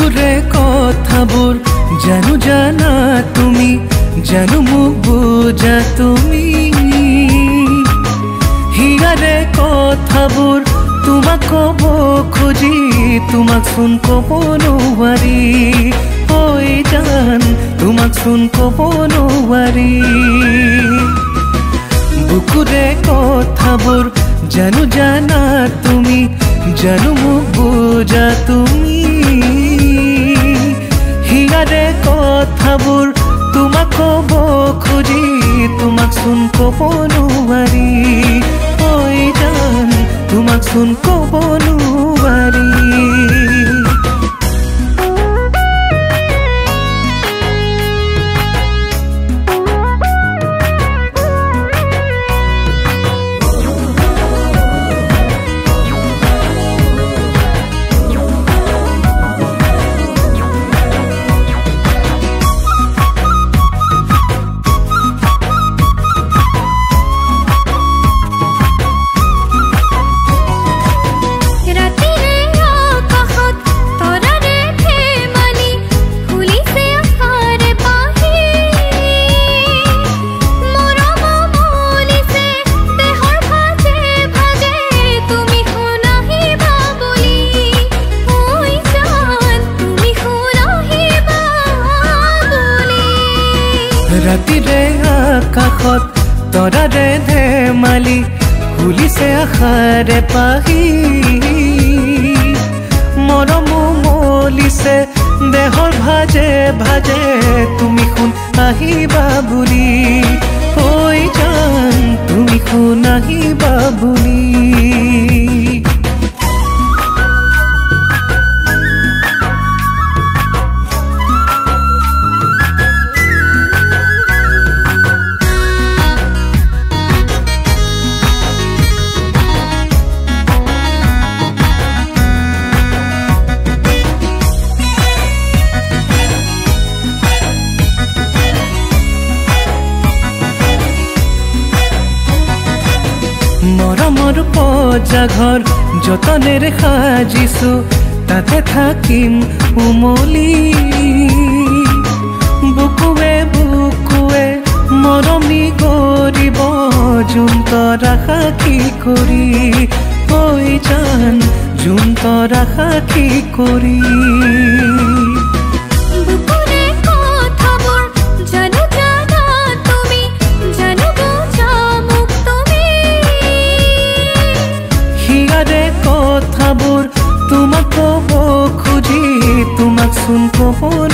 দূরে কথা যেন জানা তুমি যেন মুখ বোঝা তুমি। হিয়ারে কথাবোর তোমাক কব খুঁজি, তোমাক শুন কব নোৱাৰি ঐ জান, তোমাক শুন কব নোৱাৰি বুকুৰে কথাবোৰ জানো জানা তুমি, জানো মোক বুজা তুমি। কথাবোৰ তোমাক ক'ব খুজি তোমাক চোন ক'ব নোৱাৰি। ৰাতিৰে আকাশত তৰাৰে ধেমালি ফুলিছে আশাৰে পাহি। মৰমো মলিছে দেহৰ ভাজে ভাজে তুমি শুন আহিবা বুলি। পজা ঘৰ যতনেৰে সাজিছো তাতে থাকিম উমলি। বুকুৱে বুকুৱে, মৰমি কৰিব যোন তৰা সাক্ষী কৰি, ঐ জান যোন তৰা সাক্ষী কৰি। junto por.